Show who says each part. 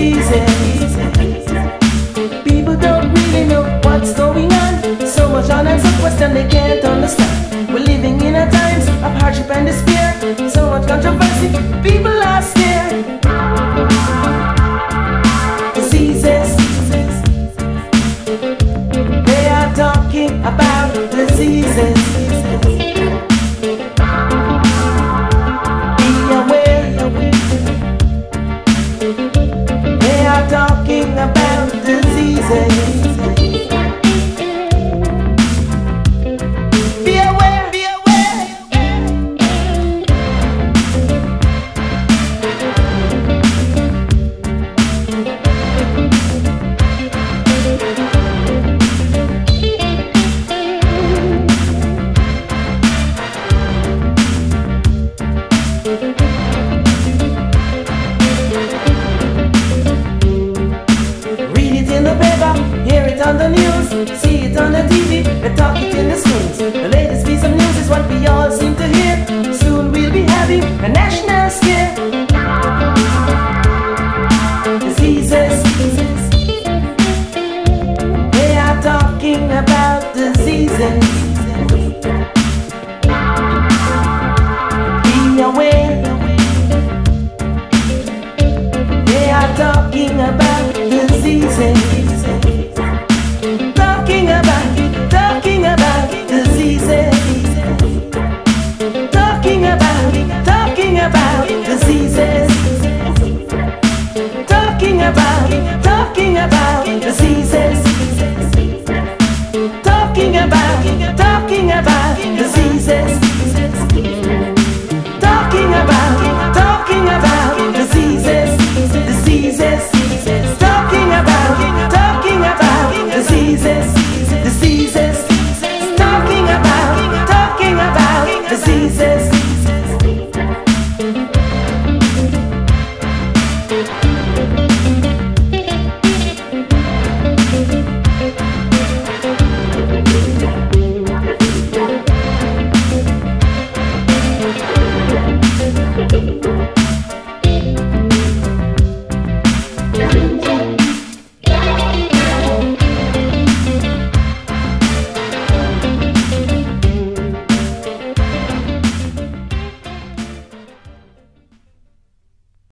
Speaker 1: easy. People don't really know what's going on. So much unanswered question they can't understand. We're living in a time of hardship and despair. So much controversy. People about diseases. Hear talking about, talking about.